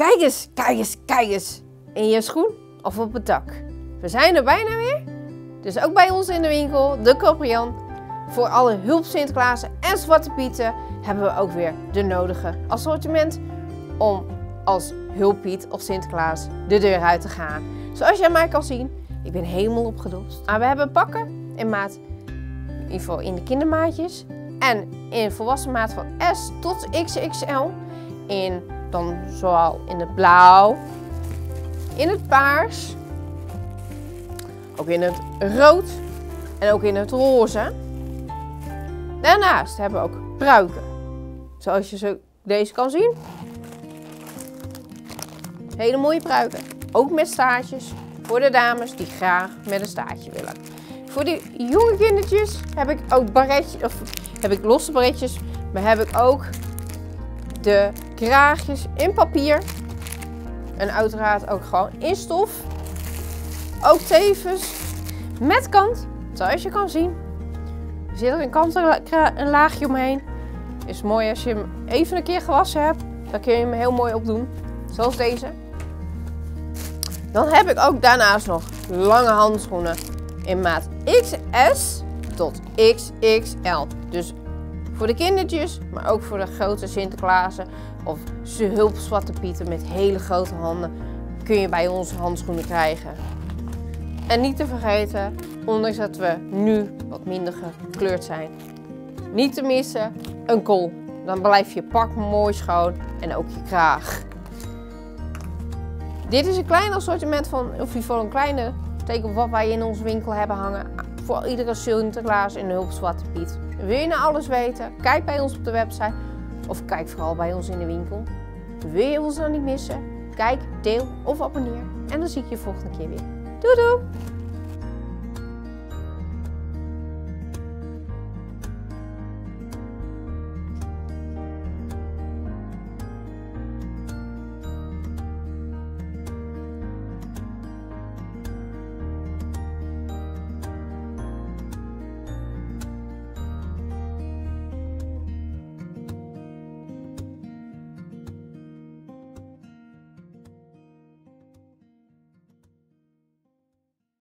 Kijk eens, kijk eens, kijk eens. In je schoen of op het dak. We zijn er bijna weer. Dus ook bij ons in de winkel, de Coprian. Voor alle hulp Sinterklaas en Zwarte Pieten hebben we ook weer de nodige assortiment om als hulppiet of Sinterklaas de deur uit te gaan. Zoals jij mij kan zien, ik ben helemaal opgedost. Maar we hebben pakken in maat, in ieder geval in de kindermaatjes. En in volwassen maat van S tot XXL. In dan zowel in het blauw, in het paars, ook in het rood en ook in het roze. Daarnaast hebben we ook pruiken. Zoals je deze kan zien. Hele mooie pruiken. Ook met staartjes. Voor de dames die graag met een staartje willen. Voor die jonge kindertjes heb ik ook barretjes, of heb ik losse barretjes. Maar heb ik ook de kraagjes in papier. En uiteraard ook gewoon in stof. Ook tevens met kant, zoals je kan zien. Zit er een kant een laagje omheen. Is mooi als je hem even een keer gewassen hebt. Dan kun je hem heel mooi opdoen. Zoals deze. Dan heb ik ook daarnaast nog lange handschoenen in maat XS tot XXL. Dus voor de kindertjes, maar ook voor de grote Sinterklaasen of hulp Zwarte Pieten met hele grote handen kun je bij ons handschoenen krijgen. En niet te vergeten, ondanks dat we nu wat minder gekleurd zijn, niet te missen een kool. Dan blijft je pak mooi schoon en ook je kraag. Dit is een klein assortiment van, of geval een kleine teken wat wij in onze winkel hebben hangen. Voor iedere Sinterklaas en hulp Zwarte Piet. Wil je nou alles weten? Kijk bij ons op de website of kijk vooral bij ons in de winkel. Wil je ons dan niet missen? Kijk, deel of abonneer. En dan zie ik je volgende keer weer. Doei doei!